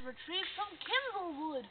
Retrieved retrieve some kindlewood.